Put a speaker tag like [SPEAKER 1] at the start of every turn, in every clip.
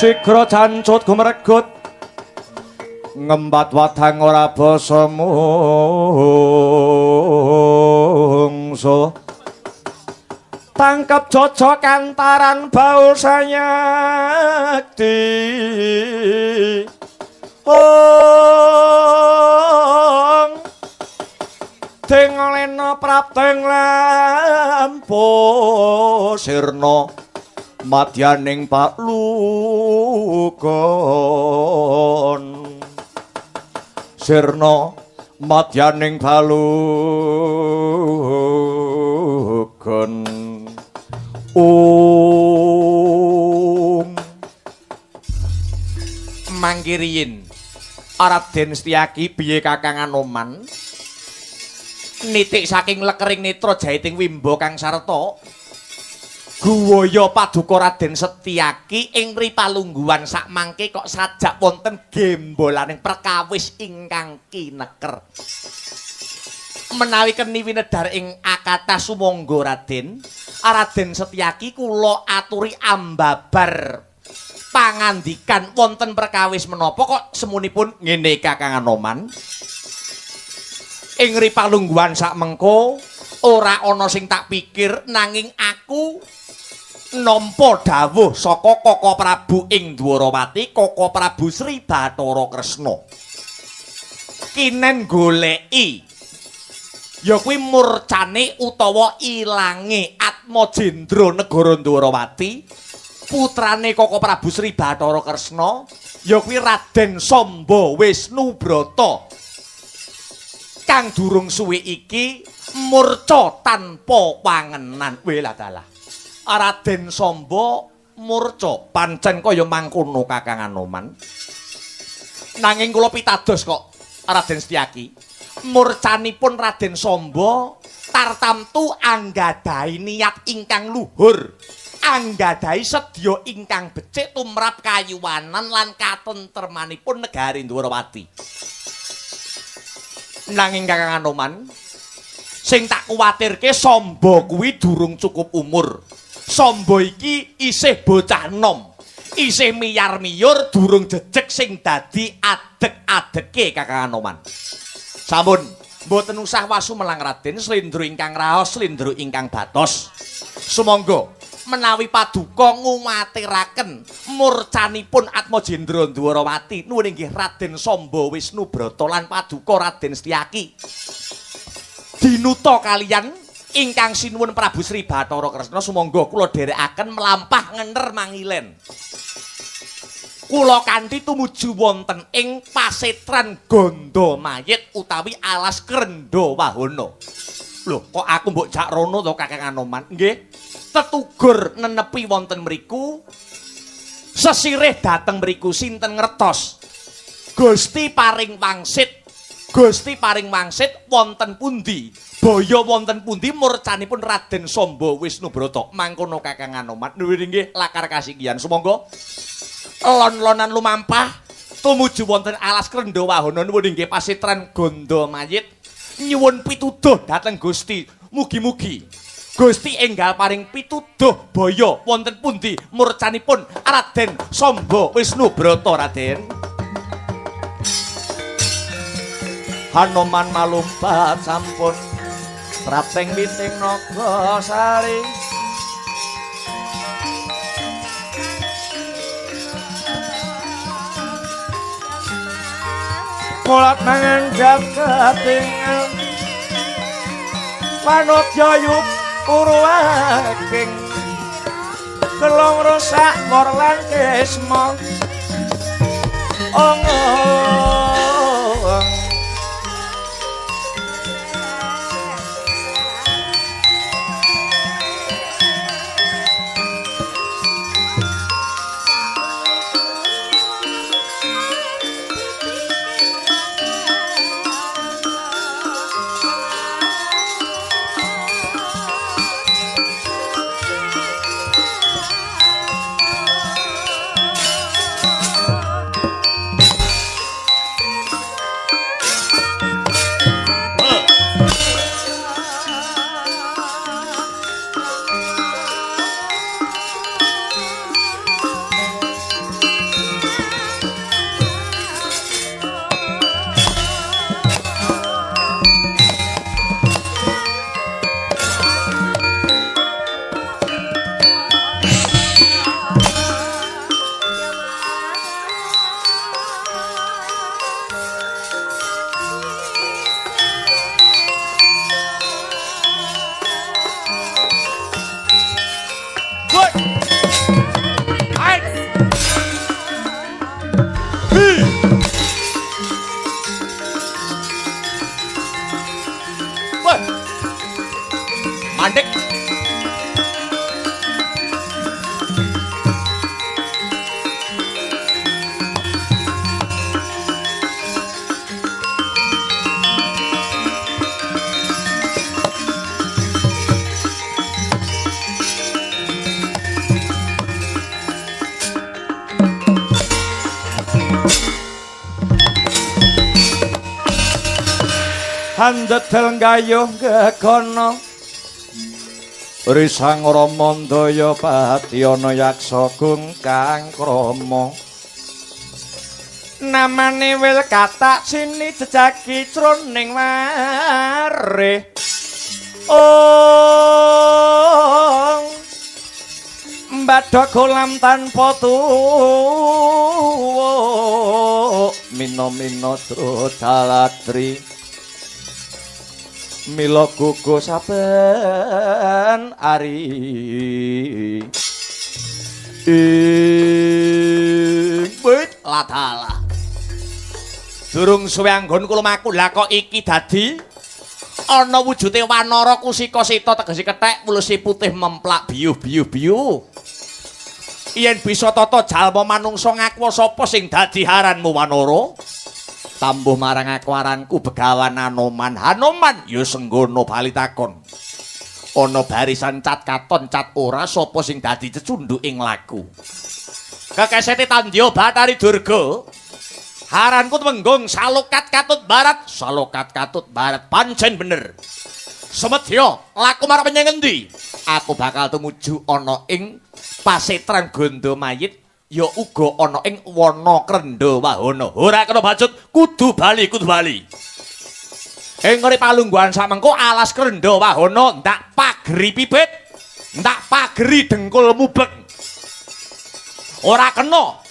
[SPEAKER 1] Sigra jancut gumregut ngembat wadang ora basa mungso tangkep jojo kantaran bau sanyakti ong. Dengolena prapteng lampu sirna madyaning pak lugon sirna madyaning balugon Um.
[SPEAKER 2] Mangkiriyin Raden Setyaki biye Kakang Anoman nitik saking lekering netra jaiting wimbo kang sarta Guwaya paduka Raden Setyaki ing ripalungguhan sak mangke kok sajak wonten gembolaning perkawis ingkang kineker. Menawi keni winedar ing akata sumangga Raden Raden Setyaki kula aturi ambabar pangandikan wonten perkawis menapa kok semunipun ngene Kakang Anoman. Ing ripalungguhan sak mengko ora ana sing tak pikir nanging aku nampa dawuh saka Koko Prabu ing Dwarawati Koko Prabu Sri Bathara Kresna. Kinen goleki ya kuwi murcane utawa ilange Atma Jendra negara Ndwarawati putrane Koko Prabu Sri Bathara Kresna ya kuwi Raden Samba Wisnubrata. Kang durung suwe iki murca tanpa pangenan. Wela dalah Raden Samba murca. Pancen kaya mangkono Kakang Anoman. Nanging kula pitados kok Raden Setyaki. Murcanipun Raden Samba tartamtu anggadahi niat ingkang luhur. Anggadahi sedya ingkang becik tumrap kayuwanan lan katentermanipun negari Ndwarawati. Nanging Kakang Anoman sing tak kuwatirke Samba kuwi durung cukup umur Samba iki isih bocah nom isih miyar-miyur durung jejeg sing dadi adek-adeke Kakang Anoman Sampun, mboten usah wasu melang Raden slendro ingkang raos, slendro ingkang batos. Sumangga menawi paduka ngumatiraken murcanipun Atma Jendra Dwarawati nuwun inggih Raden Samba Wisnubrata lan paduka Raden Setyaki. Dinuta kalian ingkang sinuwun Prabu Sri Bathara Kresna sumangga kula dherekaken melampah ngener mangilen. kula kanthi tumuju wonten ing pasetran Gondo Mayit utawi alas Krenda Wahana. Lho, kok aku mbok jak rono to Kakang Anoman? Nggih. Tetugur nenepi wonten mriku sesirih dateng mriku sinten ngertos. Gusti paring wangsit. Gusti paring wangsit wonten pundi? Boyo wonten pundi? Murcanipun Raden Samba Wisnubrata. Mangkono Kakang Anoman. Nuwun inggih lakar kasinggihan. Sumangga. Lon-lonan lumampah. Tumuju wonten alas krenda wahana. Nuwun inggih pasitran gondo mayit. Nyuwun pituduh dhateng Gusti. Mugi-mugi. Gusti enggal paring pituduh boyo wonten pundi? Murcanipun Raden Samba Wisnubrata Raden Hanoman malumpat sampun. Prapeng miting naga sari.
[SPEAKER 1] Mulat mangan jagat tinggal manut jayuk uruwaking kelong rusak mor lan kesmo ong 아! Handedel gayuh gegono. Risang ramandaya patyana yaksa gung kang krama. Namane wil katak sini jejaki jroning mare oh mbadha kolam tanpa tuwa. Mina-mina trodalatri mila gugu saben ari
[SPEAKER 2] Wit latala. Durung suwe anggonku lumaku lah kok iki dadi ana wujude wanara kusika sita tegese kethek mulusi putih memplak biyu-biyu-biyu. Yen bisa tata jalma manungsa ngaku sapa sing dadi haranmu wanara? Tambuh marang aku aranku begawan Anoman. Hanoman ya senggono bali takon. Ana barisan cat katon cat ora sapa sing dadi cecunduk ing laku. Kekesete Tandya Batari Durga. Haranku tenggung salokat katut barat, salokat katut barat pancen bener. Semedya, laku marang menyang? Aku bakal tumuju ana ing pasetran gondo mayit ya uga ana ing wana krendha wahana. Ora kena bacut, kudu bali, kudu bali. Ing ngri palungguhan samengko alas krendha wahana ndak pageri pipit, ndak pageri dengkul mubeng. Ora kena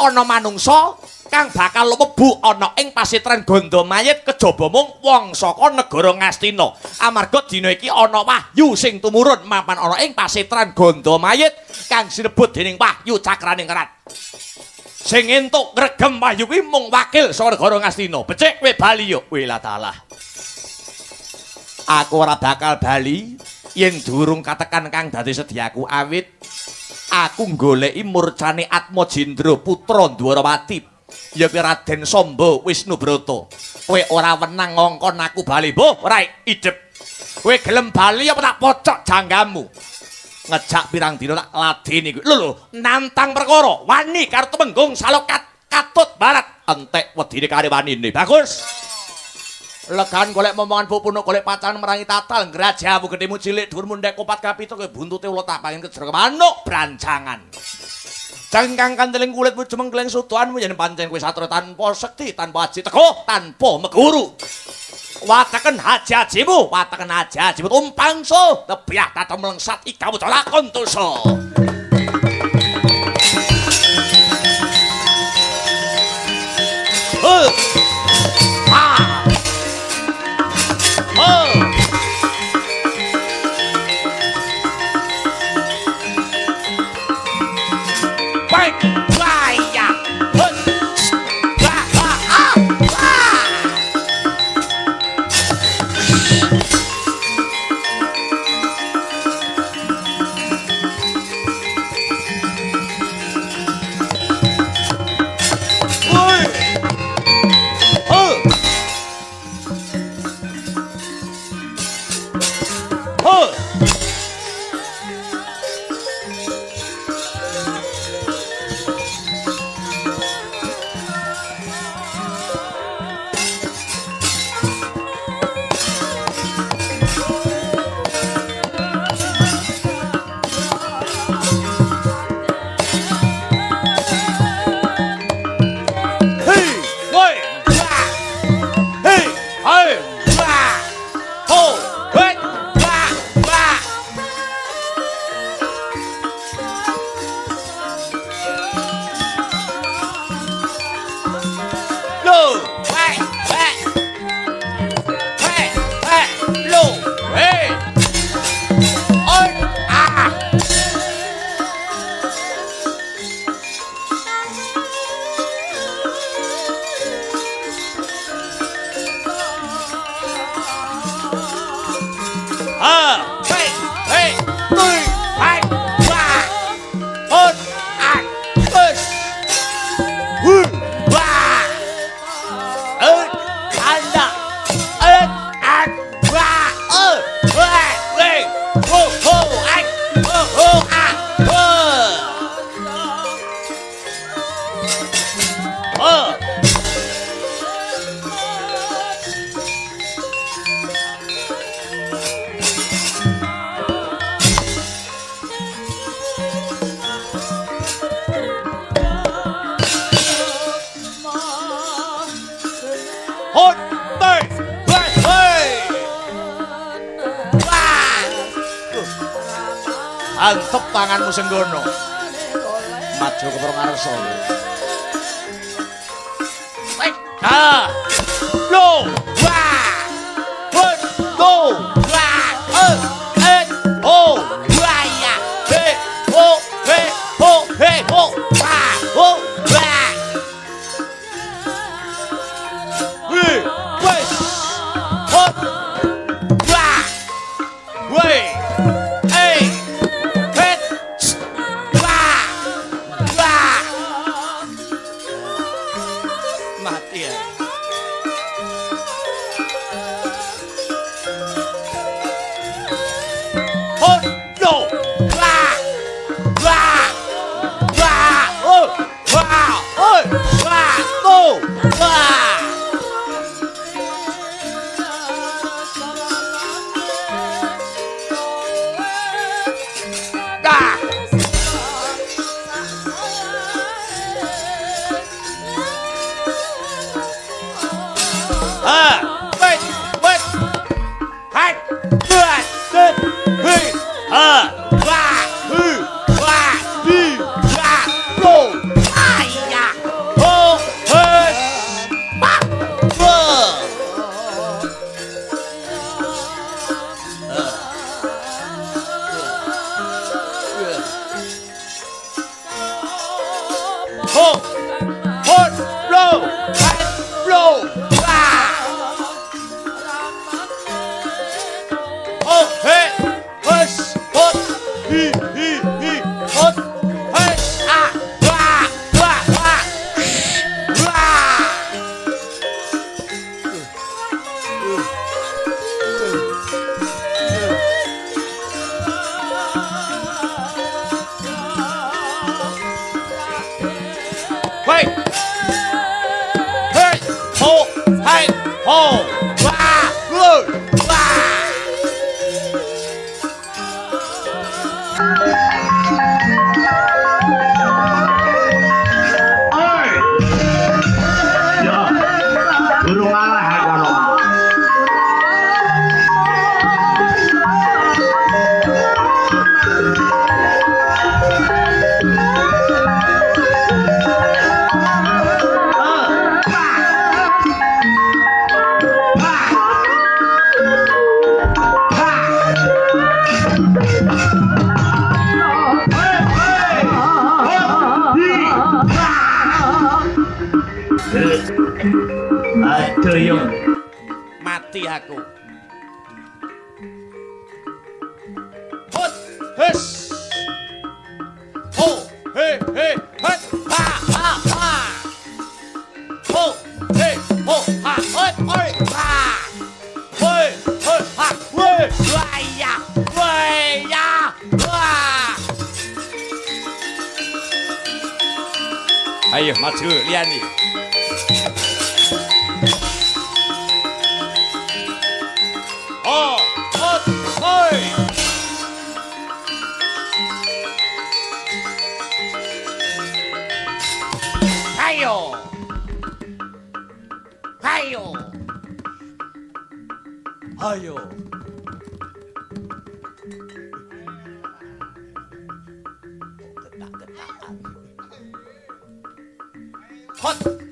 [SPEAKER 2] ana manungsa kang bakal mlebu ana ing pasitren gondo mayit kejaba mung wong saka negara Ngastina. Amarga dina iki ana wahyu sing tumurun mapan ana ing pasitren gondo mayit kang sinebut dening Wahyu Cakraning Kerat. Sing entuk ngregem wahyu kuwi mung wakil saka negara Ngastina. Becik kowe bali yo. Aku ora bakal bali yen durung katekan kang dadi sediaku awit aku goleki murcane Atmajendra putra Dwarawati. Ya kuwi Raden Samba Wisnubrata. Kowe ora wenang ngongkon aku bali, Mbah, ora idep. Kowe gelem bali apa tak pocok janggamu? Ngejak pirang dina tak ladeni. Lho lho, nantang perkara, wani karo temenggung salokat katut barat. Entek wedine kare wanine. Bagus. Legan golek momongan pupuno golek pacaran merangi tatal ngerajamu gedemu cilik dhuwur mundhek kopat kapito kowe buntute ulo tak pangin kejero manuk brancangan. Cangkang kandeling kulitmu jemengkleng sutuanmu yen pancen kowe satria tanpa sekti, tanpa aji teko, tanpa meguru. Wataken haji-hajimu, wataken haji-hajimu tumpangso, tebiah tato melengsat ikamu lakon tuso. செங்கோடு Aduh yung
[SPEAKER 3] mati aku. Hot hes. Oh he he ha ha ha. Oh he oh ha hot oi ha. Oi oi ha oi waya waya wah. Ayo maju lihat nih. Hot!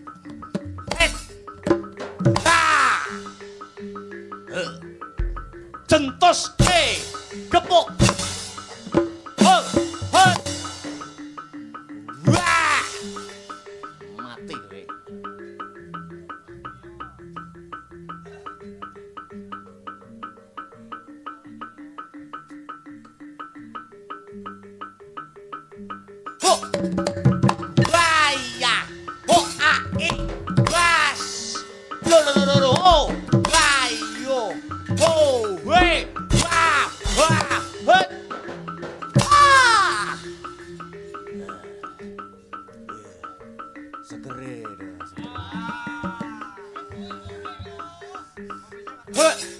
[SPEAKER 4] What?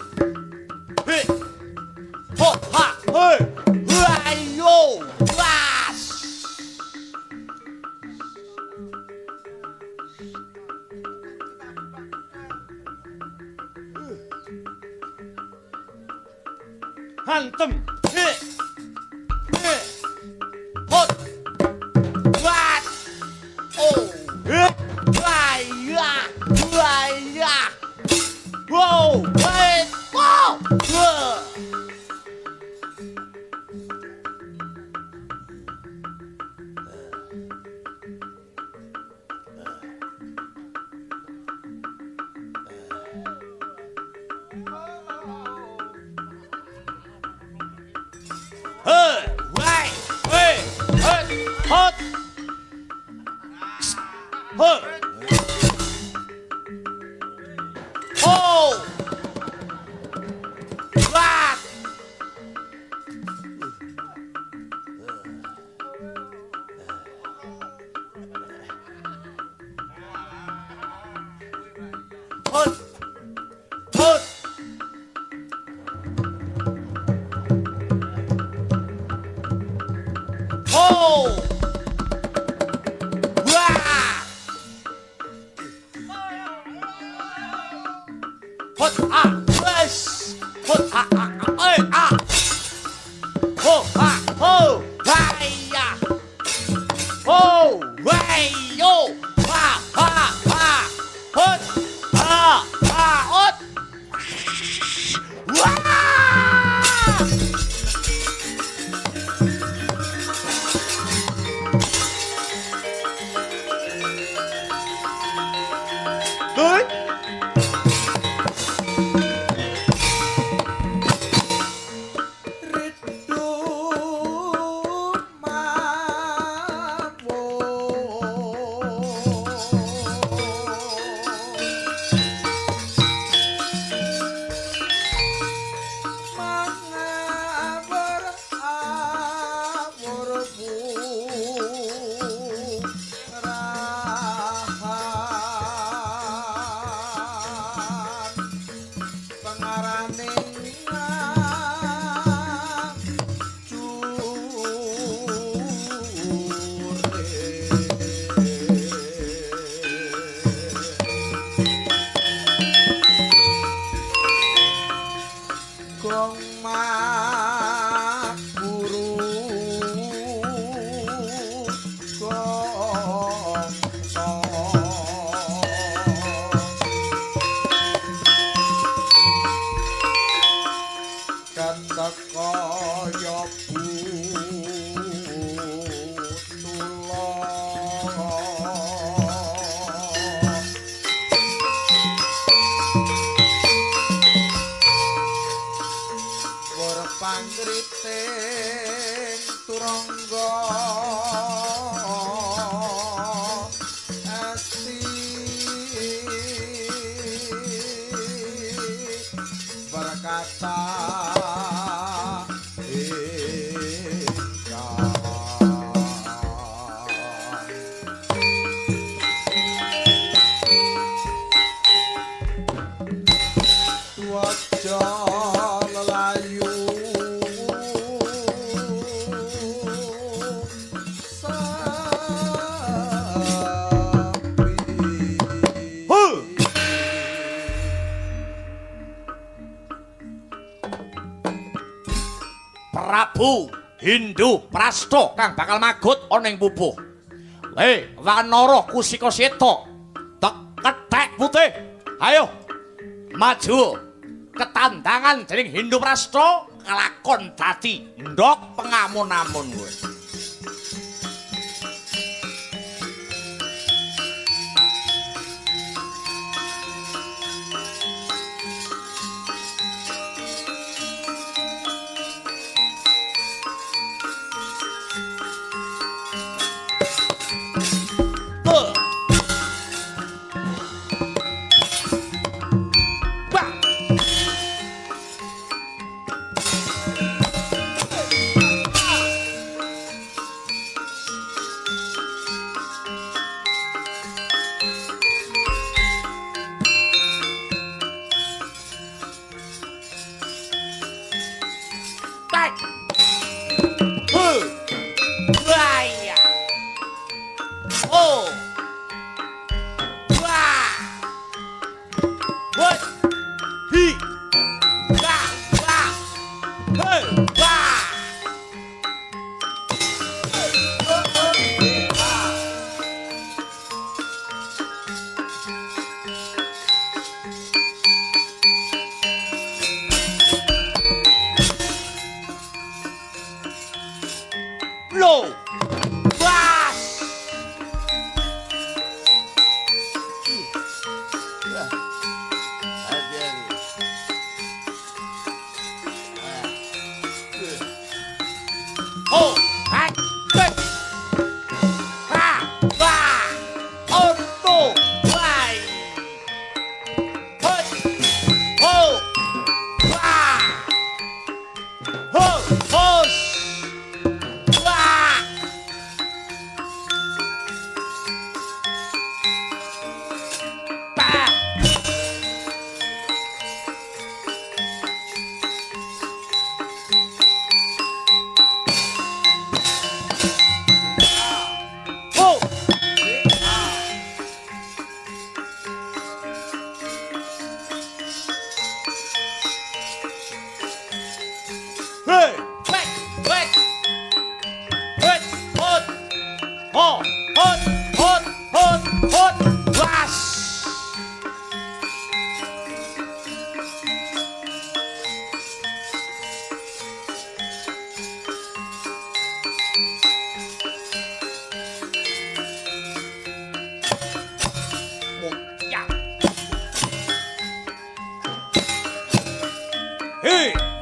[SPEAKER 2] Berkata
[SPEAKER 4] Hindu Prasto kang bakal magut ana ing pupuh. Le, Wanara Kusika Seta. Tek ketek putih. Ayo. Maju. Ketandangan dening Hindu Prasto kelakon dadi ndok pengamun-amun kowe.
[SPEAKER 2] Ei!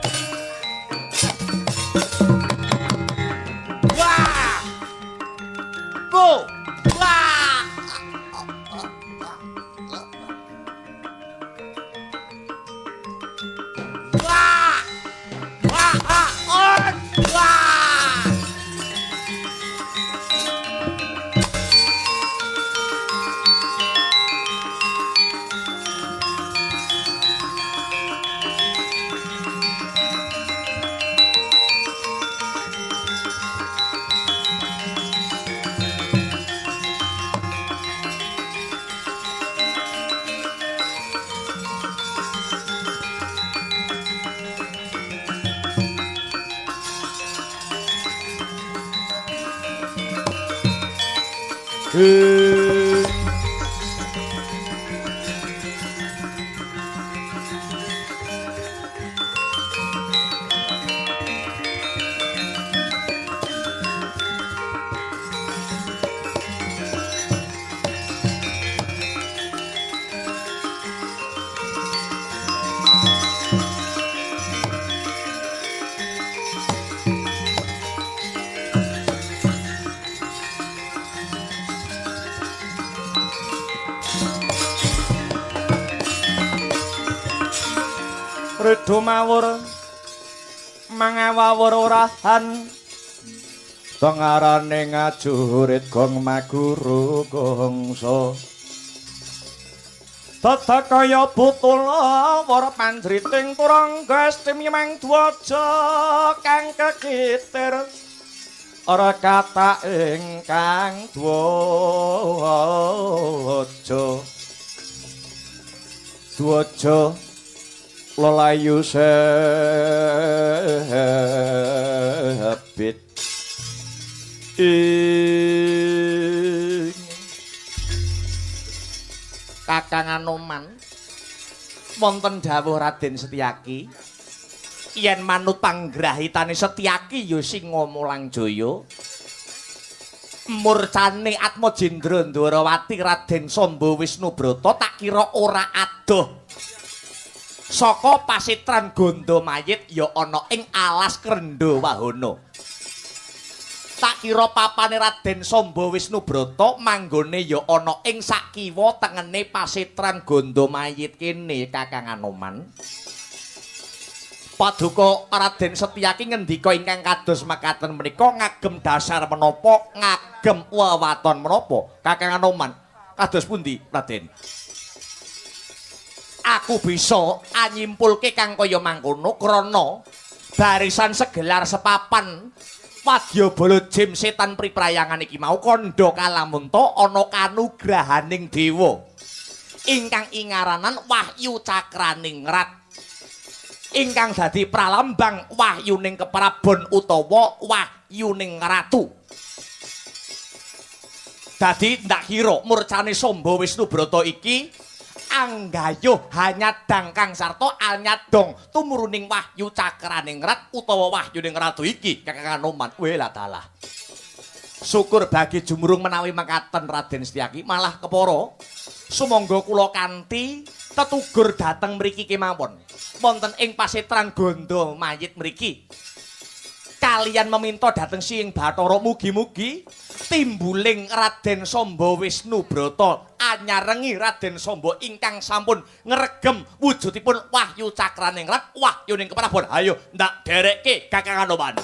[SPEAKER 2] Hey. Mangawawur orahan Tengarane ngajurit gong maguru gongso. Tata kaya butula wara panjriting turang gestim yemang dwaja kang kekitir. Ora kata ingkang dwaja. Dwaja lelayu sebit ing Kakang Anoman wonten dawuh Raden Setyaki. Yen manut panggrahitane Setyaki ya singa mulang jaya murcane Atma Jendra Ndwarawati Raden Samba Wisnubrata tak kira ora adoh saka pasitran gondo mayit ya ana ing alas Krenda Wahana. Tak kira papane Raden Samba Wisnubrata manggone ya ana ing sakiwa tengene pasitran gondo mayit kene Kakang Anoman. Paduka Raden Setyaki ngendika ingkang kados makaten menika ngagem dasar menapa ngagem wewaton menapa Kakang Anoman kados pundi Raden aku bisa anyimpulke kang kaya mangkono krana barisan segelar sepapan. Wadyabala Jim setan priprayangan iki mau kandha kalamunta ana kanugrahaning dewa. Ingkang ingaranan Wahyu Cakraning Rat ingkang dadi pralambang wahyuning keprabon utawa wahyuning ratu. Dadi ndak kira murcane Samba Wisnubrata iki anggayuh hanyadang kang sarta alnyadong tumuruning wahyu cakraning rat utawa wahyuning ratu iki. Kakang Anoman wela dalah. Syukur bagi jumurung menawi makaten Raden Setyaki malah kepara sumangga kula kanthi tetugur dateng mriki kemawon. Wonten ing pasitran gondo mayit mriki kalian meminta dateng Siing Bathara mugi-mugi timbuling Raden Samba Wisnubrata anyarengi Raden Samba ingkang sampun ngregem wujudipun Wahyu Cakraning Rat wahyuning keprabon ayo ndak derekke Kakang Anoman